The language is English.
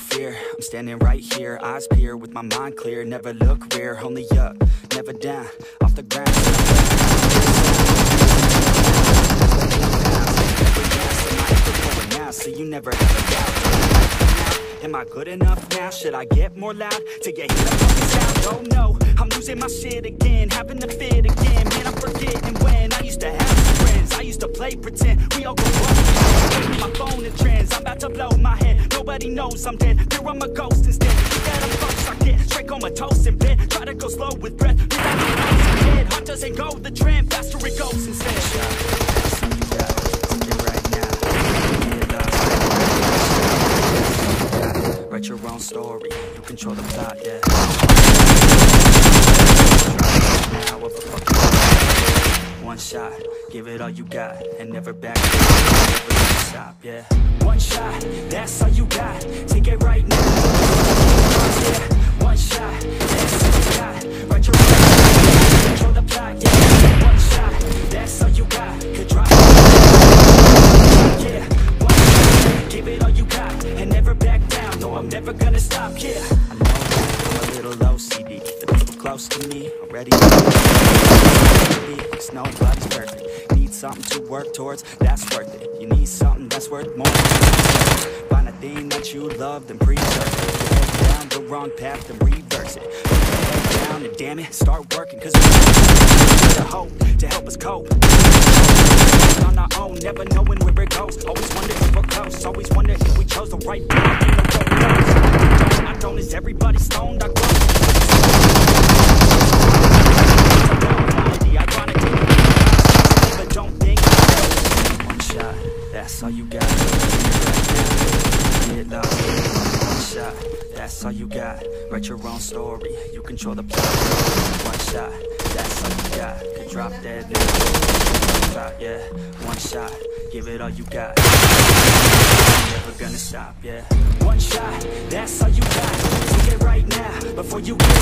Fear. I'm standing right here, eyes peer with my mind clear. Never look rear, only up, never down Off the ground. So you never have a doubt. Am I good enough now? Should I get more loud to get on the sound? Oh no, I'm losing my shit again Having to fit again, man I'm forgetting when I used to have friends, I used to play pretend We all go up, head, knows I'm dead. There I'm a ghost instead, that I'm close I get straight comatose in bed Try to go slow with breath, without the nose in head Heart doesn't go the trend, faster it goes instead. Write your own story, you control the plot, yeah. One shot, give it all you got And never back down, never stop, yeah. One shot, that's all you got. Take it right now. One shot, that's all you got. Your control the plot, yeah. One shot, that's all you got. Yeah, one shot, give it all you got And never back down, no I'm never gonna stop, yeah. I a little OCD The people close to me already Cause nobody's perfect something to work towards, that's worth it. You need something that's worth more. Find a thing that you love, then preserve it. You're down the wrong path, then reverse it. Head down and damn it, start working Cause we need the hope to help us cope. On our own, never knowing where it goes. Always wonder if we're close, always wonder if we chose the right path. I don't, I don't, is everybody stoned? I grow that's all you got. Get lost, one shot, that's all you got. Write your own story, you control the plot. One shot, that's all you got. Could drop dead One shot, yeah, one shot, give it all you got. Never gonna stop, yeah. One shot, that's all you got. Take it right now, before you get